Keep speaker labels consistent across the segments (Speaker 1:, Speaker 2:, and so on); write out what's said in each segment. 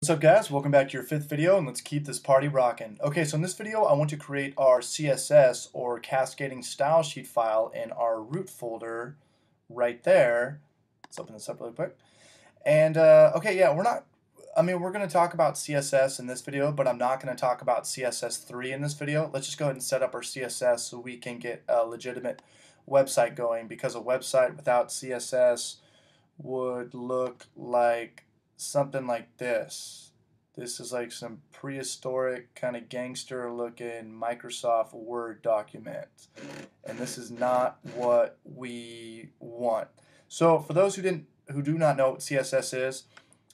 Speaker 1: What's up guys, welcome back to your fifth video and let's keep this party rocking. Okay, so in this video I want to create our CSS or cascading style sheet file in our root folder right there. Let's open this up really quick. And uh, okay, yeah, we're not, I mean, we're going to talk about CSS in this video, but I'm not going to talk about CSS3 in this video. Let's just go ahead and set up our CSS so we can get a legitimate website going because a website without CSS would look like something like this. This is like some prehistoric kind of gangster looking Microsoft Word document. And this is not what we want. So for those who didn't who do not know what CSS is,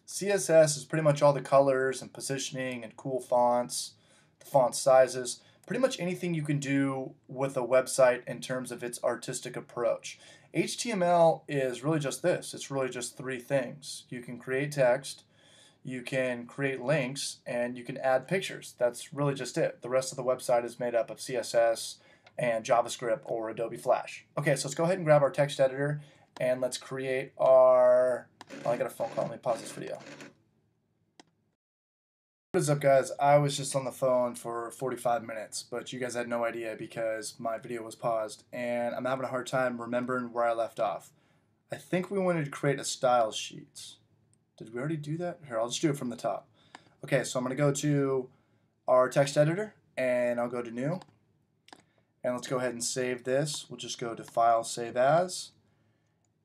Speaker 1: CSS is pretty much all the colors and positioning and cool fonts, the font sizes, pretty much anything you can do with a website in terms of its artistic approach. HTML is really just this. It's really just three things. You can create text, you can create links, and you can add pictures. That's really just it. The rest of the website is made up of CSS and JavaScript or Adobe Flash. Okay, so let's go ahead and grab our text editor and let's create our, oh, I got a phone call. Let me pause this video. What is up guys? I was just on the phone for 45 minutes, but you guys had no idea because my video was paused and I'm having a hard time remembering where I left off. I think we wanted to create a style sheet. Did we already do that? Here, I'll just do it from the top. Okay, so I'm going to go to our text editor and I'll go to new. And let's go ahead and save this. We'll just go to file, save as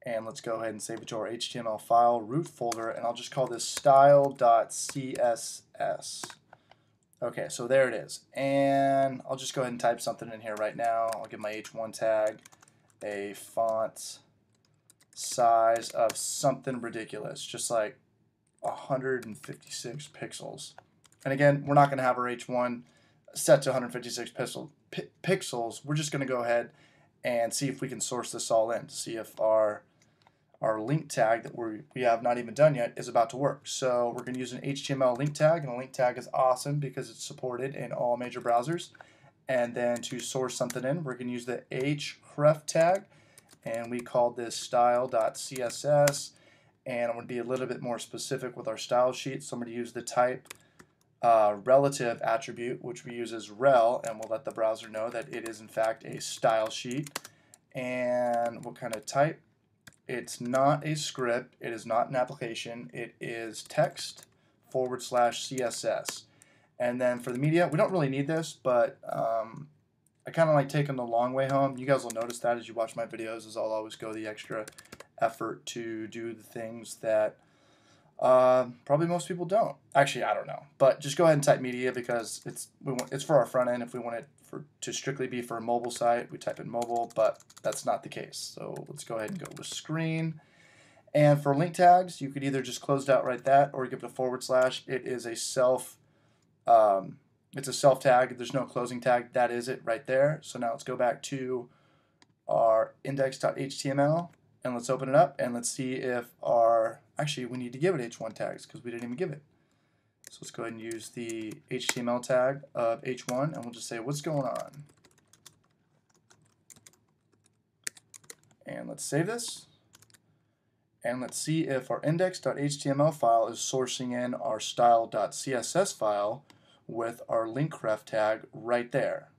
Speaker 1: and let's go ahead and save it to our HTML file root folder and I'll just call this style.css okay so there it is. And I'll just go ahead and type something in here right now. I'll give my h1 tag a font size of something ridiculous just like 156 pixels. And again we're not going to have our h1 set to 156 pixel, pixels. We're just going to go ahead and see if we can source this all in to see if our our link tag that we we have not even done yet is about to work. So we're going to use an HTML link tag, and a link tag is awesome because it's supported in all major browsers. And then to source something in, we're going to use the href tag, and we call this style.css. And I'm going to be a little bit more specific with our style sheet, so I'm going to use the type uh, relative attribute, which we use as rel, and we'll let the browser know that it is in fact a style sheet. And what kind of type? It's not a script. It is not an application. It is text forward slash CSS. And then for the media, we don't really need this, but um, I kind of like taking the long way home. You guys will notice that as you watch my videos, as I'll always go the extra effort to do the things that uh, probably most people don't. Actually, I don't know. But just go ahead and type media because it's we want, it's for our front end. If we want it for to strictly be for a mobile site, we type in mobile, but that's not the case. So let's go ahead and go with screen. And for link tags, you could either just close out right that or give it a forward slash. It is a self um, it's a self tag. There's no closing tag. That is it right there. So now let's go back to our index.html and let's open it up and let's see if our actually we need to give it h1 tags because we didn't even give it. So let's go ahead and use the HTML tag of h1 and we'll just say what's going on. And let's save this. And let's see if our index.html file is sourcing in our style.css file with our link ref tag right there.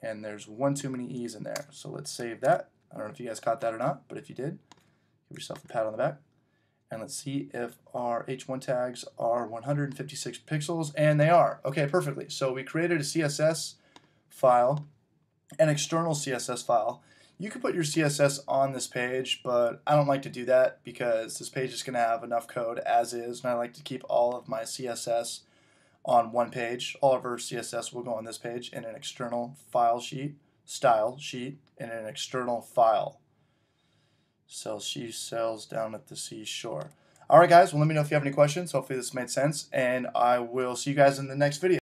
Speaker 1: And there's one too many E's in there. So let's save that. I don't know if you guys caught that or not, but if you did, give yourself a pat on the back. And let's see if our H1 tags are 156 pixels, and they are. Okay, perfectly. So we created a CSS file, an external CSS file. You could put your CSS on this page, but I don't like to do that because this page is going to have enough code as is, and I like to keep all of my CSS on one page. All of our CSS will go on this page in an external file sheet, style sheet, in an external file. Sells she sells down at the seashore. Alright guys, well let me know if you have any questions. Hopefully this made sense, and I will see you guys in the next video.